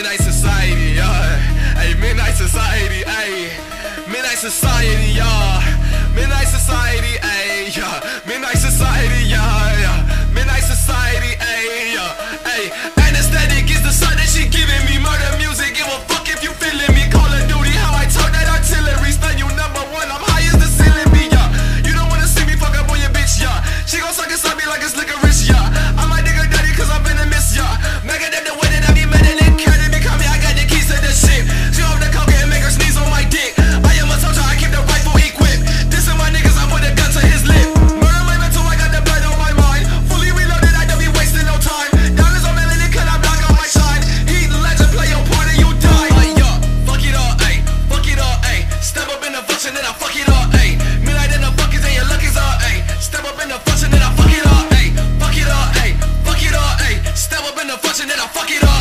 Midnight Society, y'all. Hey, Midnight Society, hey. Midnight Society, y'all. Midnight Society, hey, yeah. Midnight Society. fuck it up.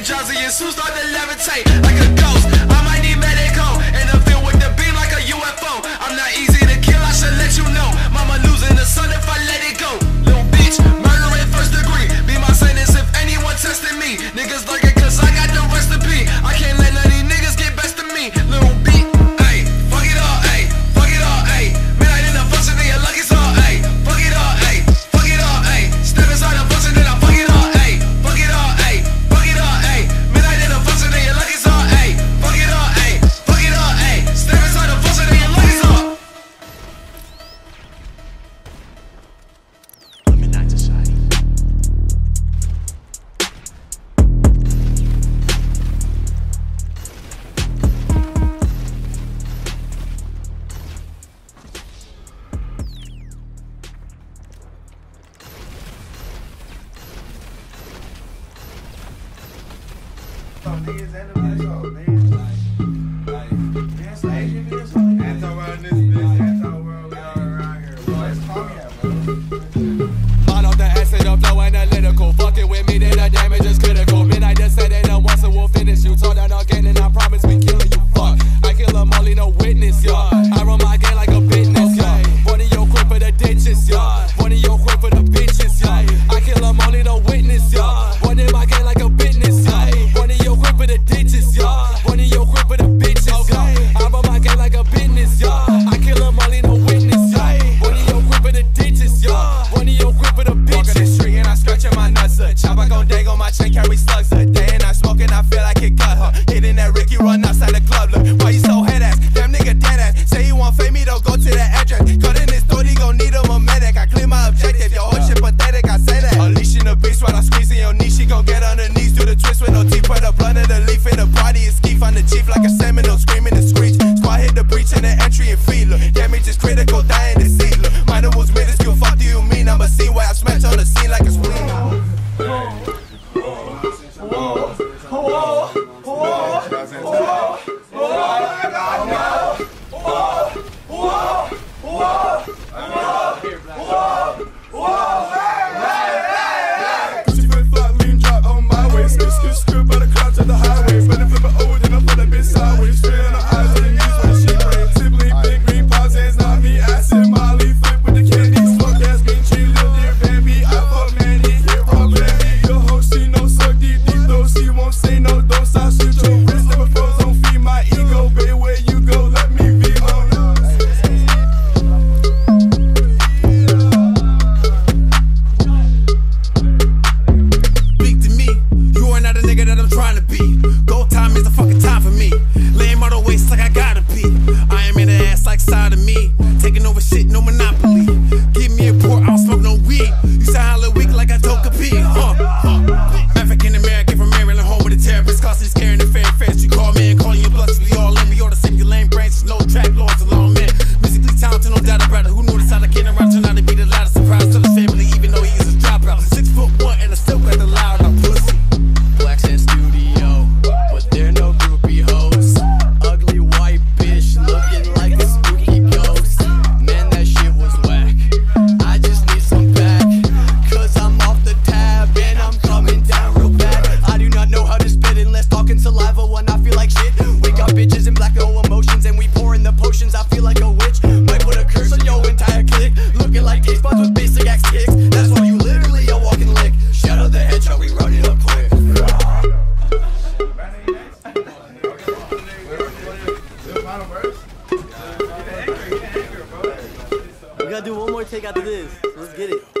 getting drowsy and soon start to levitate like a ghost. I might need medical and I'm with the beam like a UFO. I'm not easy to kill, I should let you know. Mama losing the sun if I let it go. Little bitch, murder in first degree. Be my sentence if anyone testing me. Niggas like Stop niggas and enemies. bitch. gotta do one more take after this. Let's get it.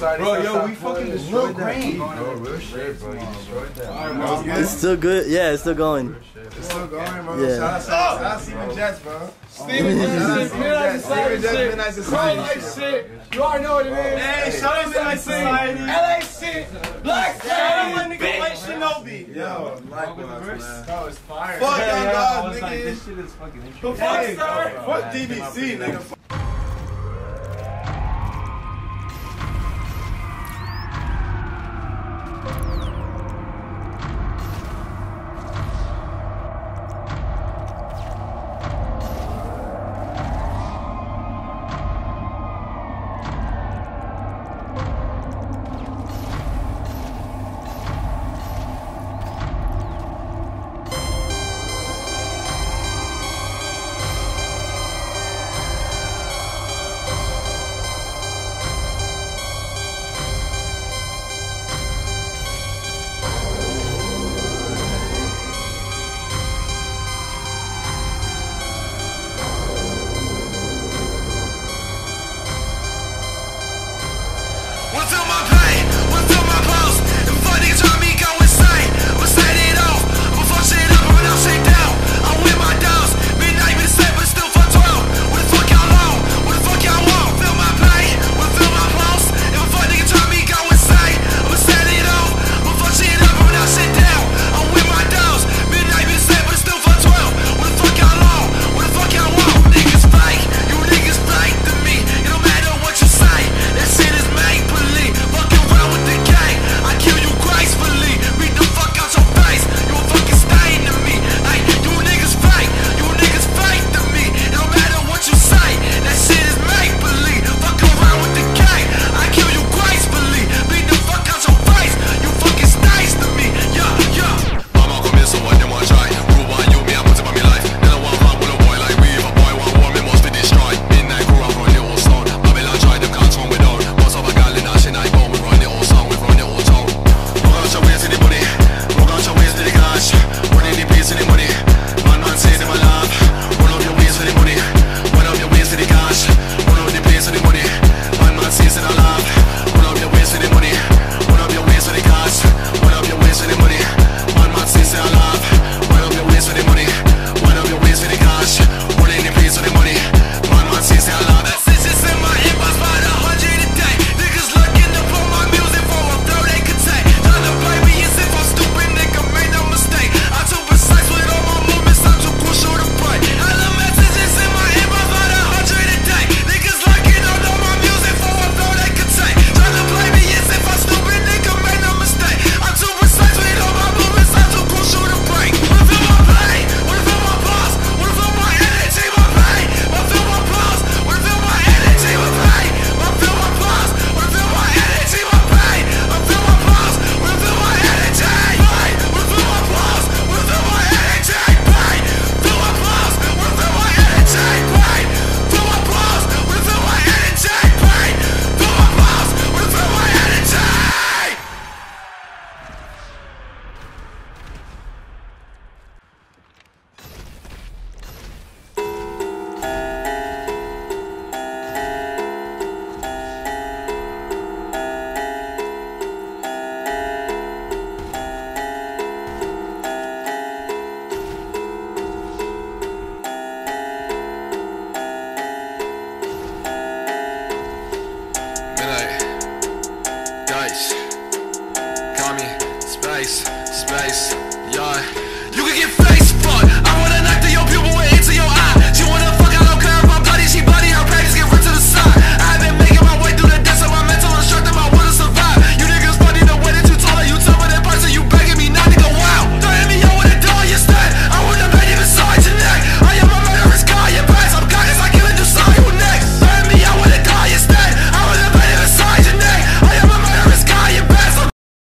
Sorry, bro, yo, we fucking destroyed that. Bro, real shit, bro. You destroyed that. It's still good. Yeah, it's still going. It's still going, bro. Yeah. Shout out Steven oh. Jets, bro. Steven Jets, Midnight Society shit. Midnight Society shit. You already know what it is. Hey, shout out Midnight Society. LA shit. Black Friday. Bitch. Shinobi. Yo, likewise, man. That was fire. Fuck Young Dog, nigga. This shit is fucking interesting. Fuck Star. Fuck DBC, nigga.